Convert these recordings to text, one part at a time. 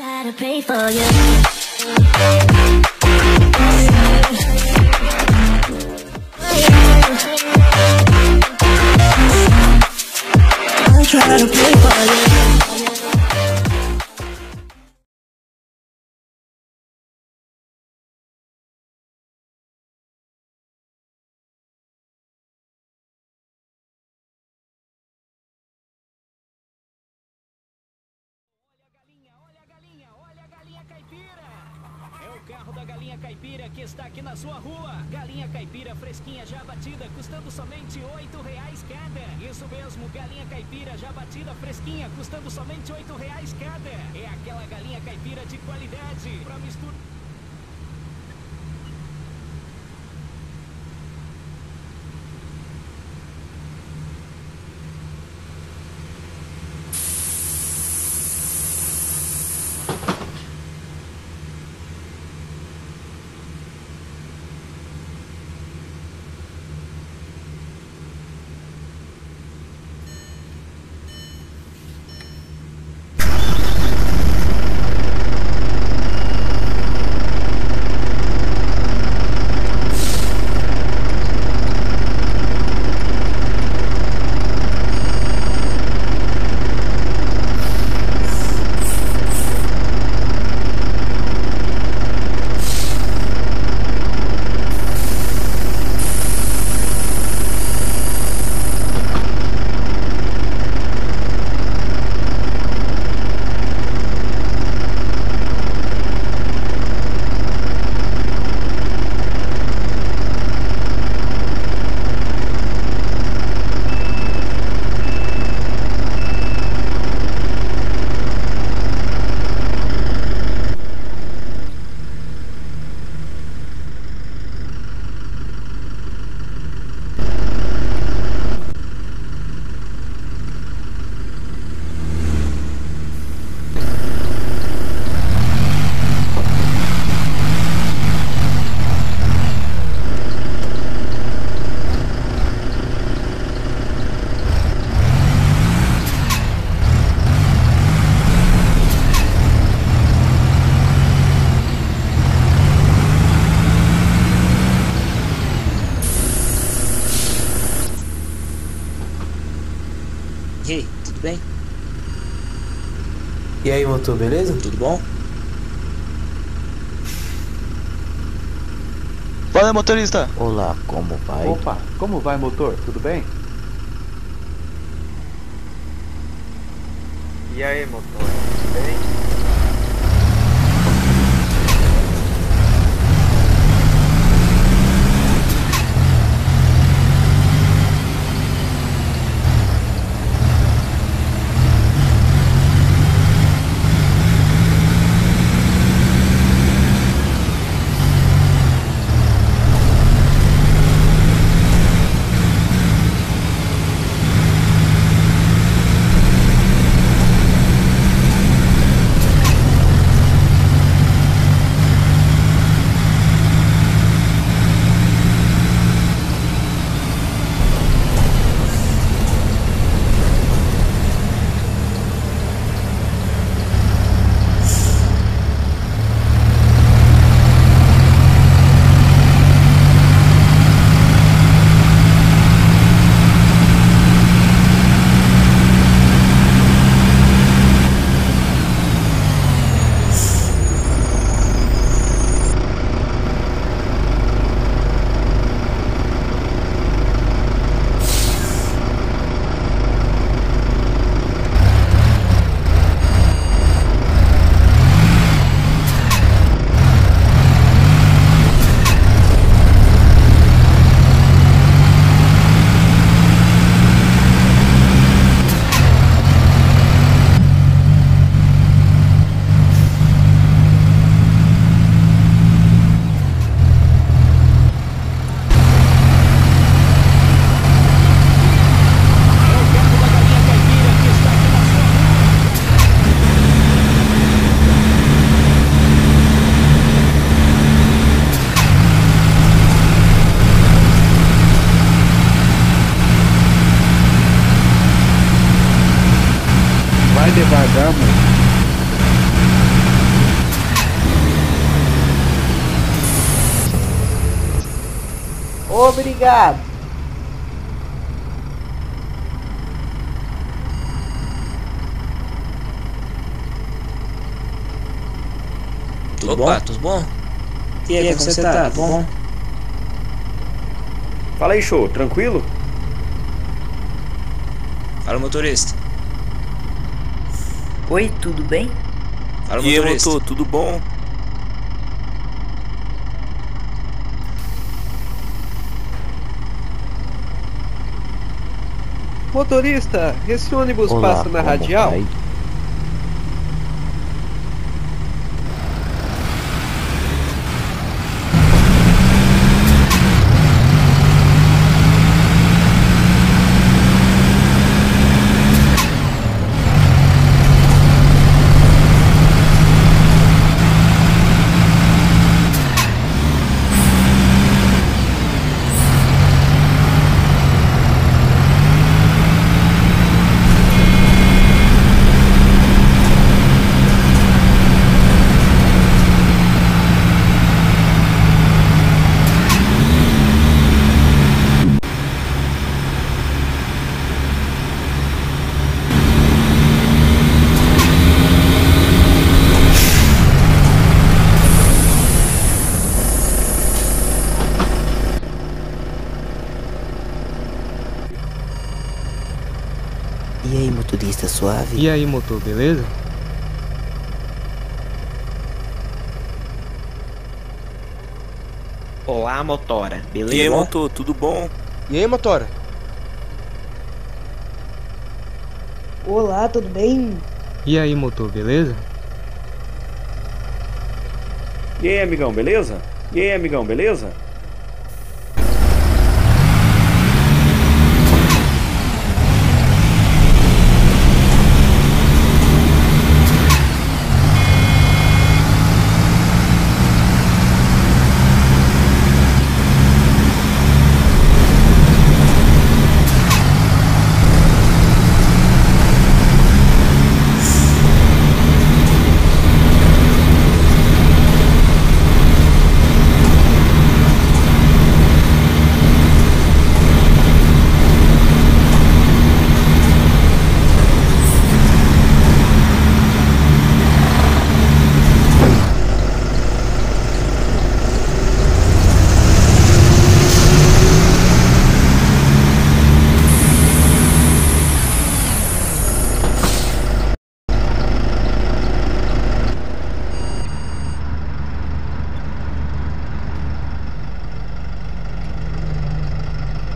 try to pray for you. I'll try to pay for you. Está aqui na sua rua. Galinha caipira fresquinha já batida, custando somente oito reais cada. Isso mesmo, galinha caipira já batida fresquinha, custando somente oito reais cada. É aquela galinha caipira de qualidade para mistura. Beleza? Tudo bom? Fala, motorista. Olá, como vai? Opa, como vai motor? Tudo bem? E aí, motor? Obrigado. Tudo Opa, bom? tudo bom? E aí, como você tá? Tudo bom? Fala aí, show, tranquilo? Fala, motorista. Oi, tudo bem? Fala, E aí, motorista. motor, tudo bom? Motorista, esse ônibus Olá, passa na radial? vai? E aí, motorista suave? E aí, motor, beleza? Olá, motora. Beleza? E aí, motor, tudo bom? E aí, motora? Olá, tudo bem? E aí, motor, beleza? E aí, amigão, beleza? E aí, amigão, beleza?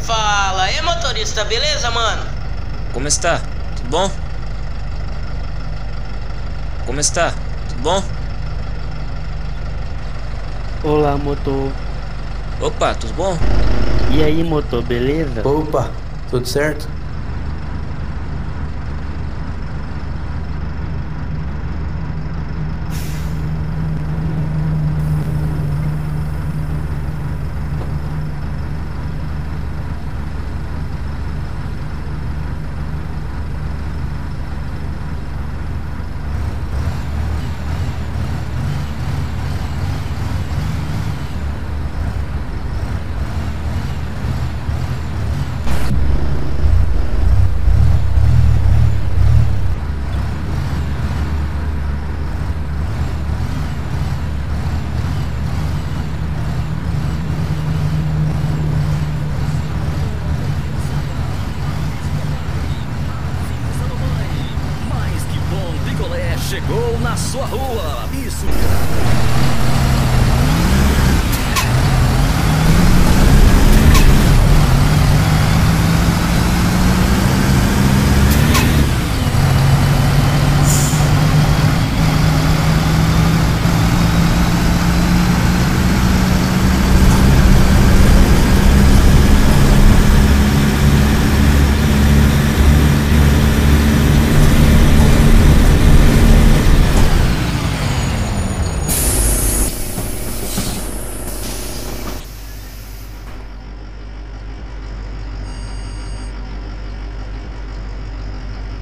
Fala, aí, motorista, beleza, mano? Como está? Tudo bom? Como está? Tudo bom? Olá, motor. Opa, tudo bom? E aí, motor, beleza? Opa, tudo certo? Mais que bom, picolé chegou na sua rua. Isso.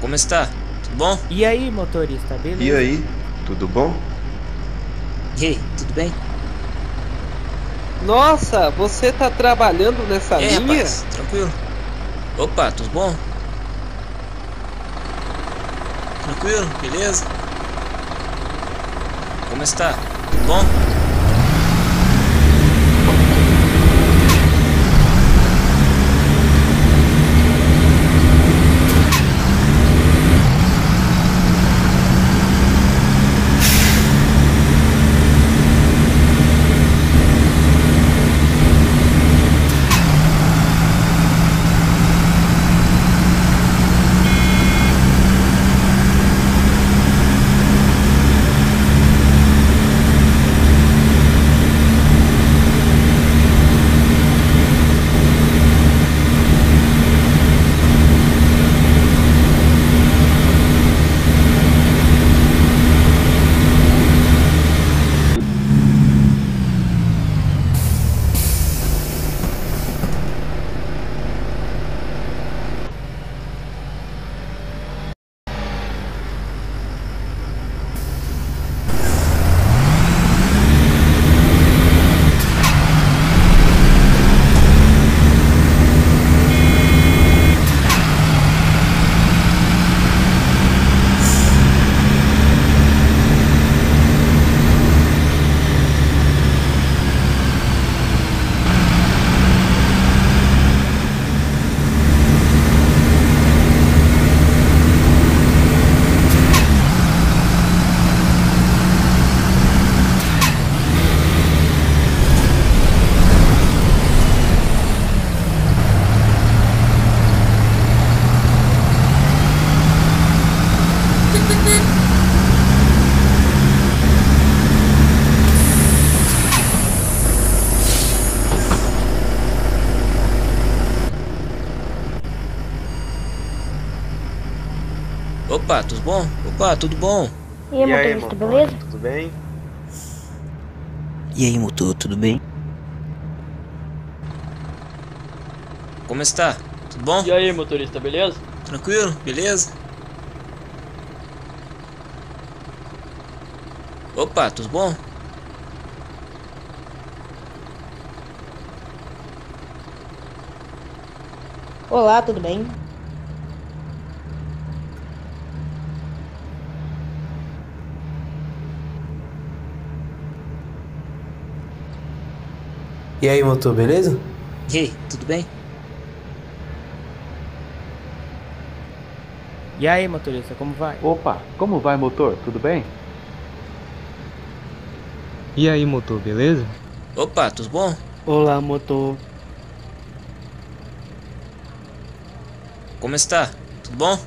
Como está? Tudo bom? E aí, motorista, beleza? E aí, tudo bom? E aí, tudo bem? Nossa, você tá trabalhando nessa aí, linha? rapaz? Tranquilo? Opa, tudo bom? Tranquilo? Beleza? Como está? Tudo bom? Opa, tudo bom? E aí, E aí, motorista, motor, beleza? tudo bem? E aí, motor, tudo bem? Como está? Tudo bom? E aí, motorista, beleza? Tranquilo? Beleza? Opa, tudo bom? Olá, tudo bem? E aí, motor, beleza? E aí, tudo bem? E aí, motorista, como vai? Opa, como vai, motor? Tudo bem? E aí, motor, beleza? Opa, tudo bom? Olá, motor. Como está? Tudo bom?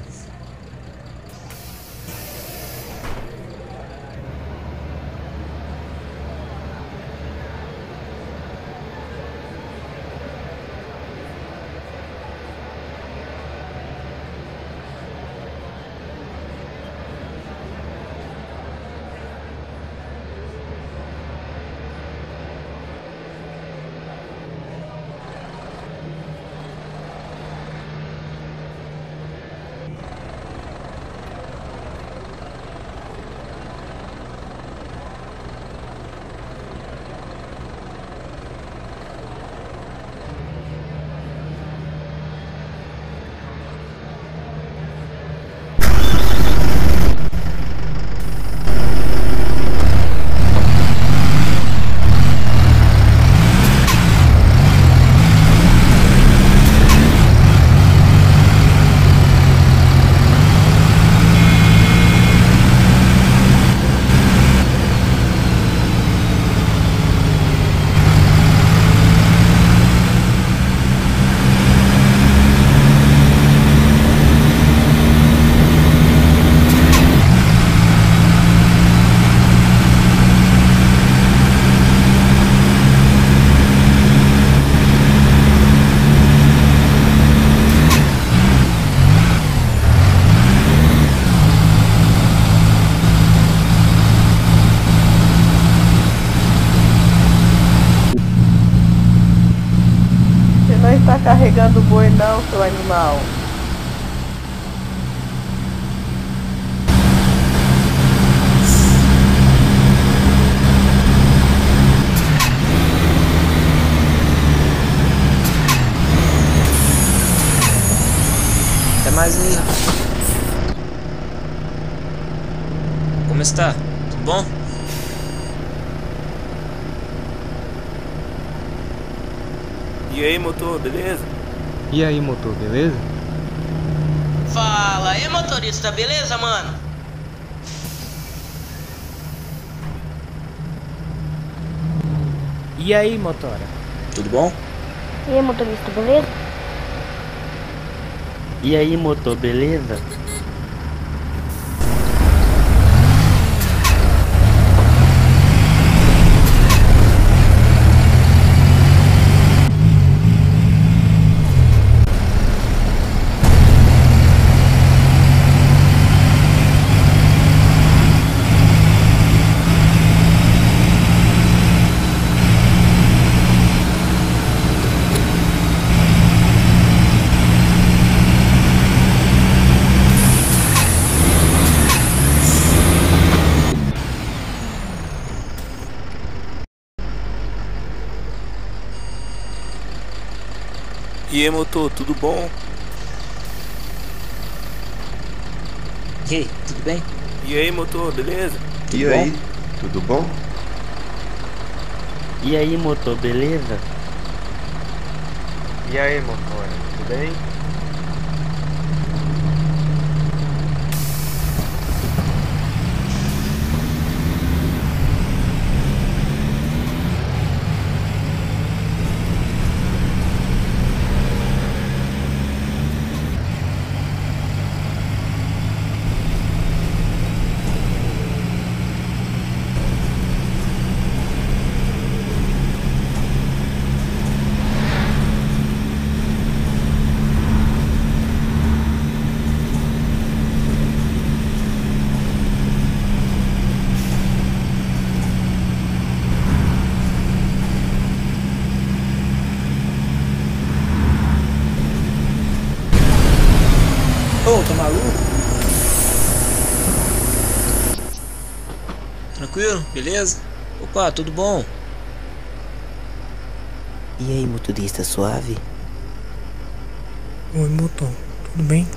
carregando o boi não, seu animal. Até mais aí. Como está? Tudo bom? E aí, motor, beleza? E aí, motor, beleza? Fala, é motorista, beleza, mano? E aí, motora? Tudo bom? E aí, motorista, beleza? E aí, motor, beleza? E aí, motor, tudo bom? E aí, tudo bem? E aí, motor, beleza? E bom? aí, tudo bom? E aí, motor, beleza? E aí, motor, tudo bem? Ô, tá maluco? Tranquilo? Beleza? Opa, tudo bom? E aí, motorista suave? Oi, motor, tudo bem?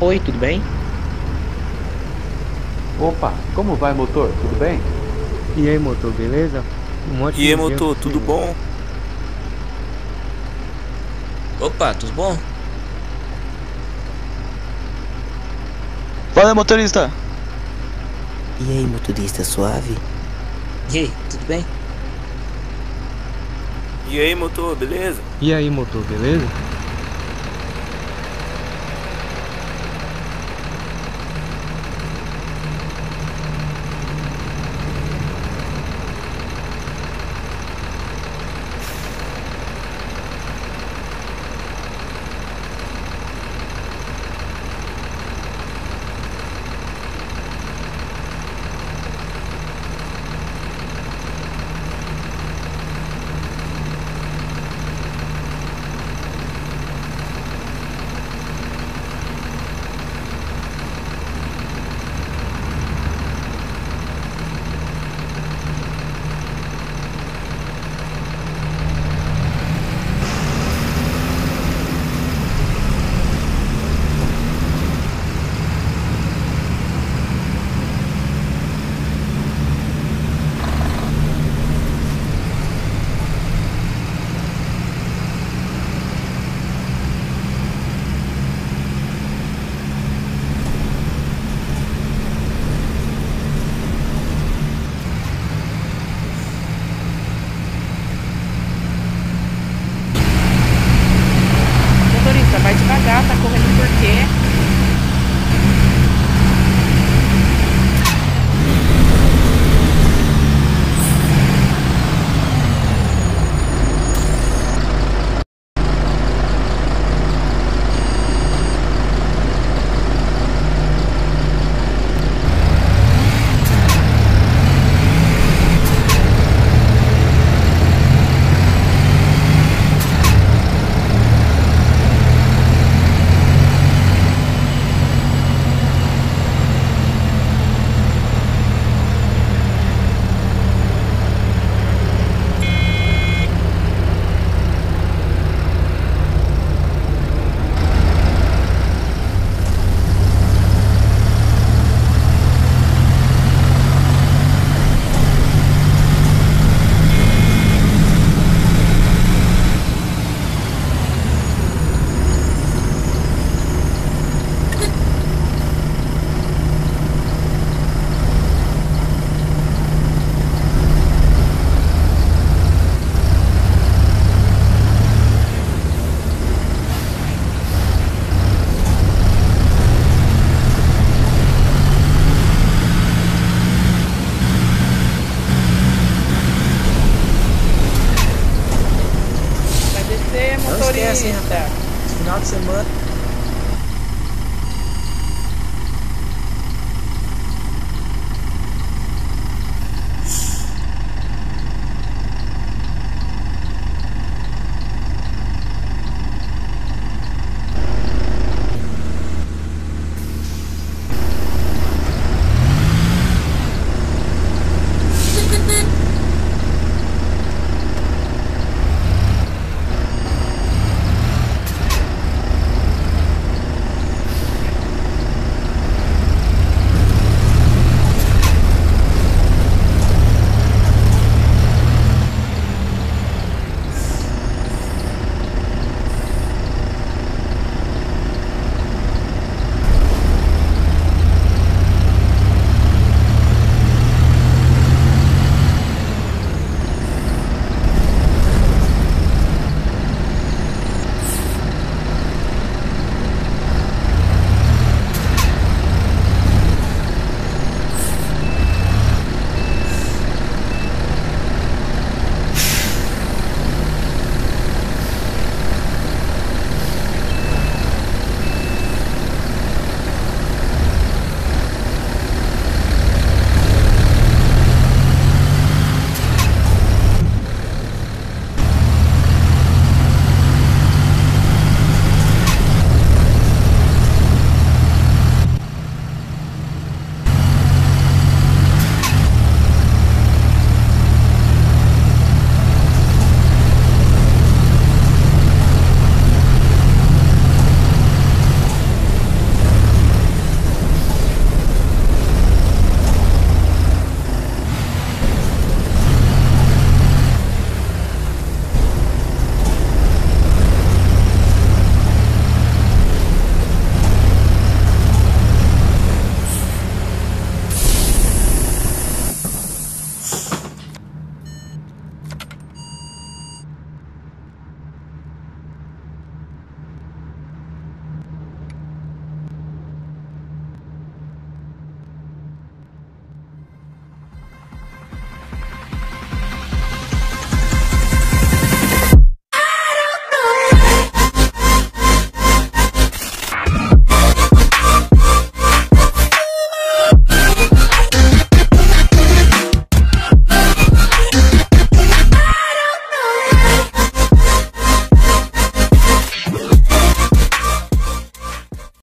Oi, tudo bem? Opa, como vai, motor? Tudo bem? E aí, motor, beleza? Um E aí, motor, tudo você. bom? Opa, tudo bom? Fala, motorista. E aí, motorista suave? E aí, tudo bem? E aí, motor, beleza? E aí, motor, beleza?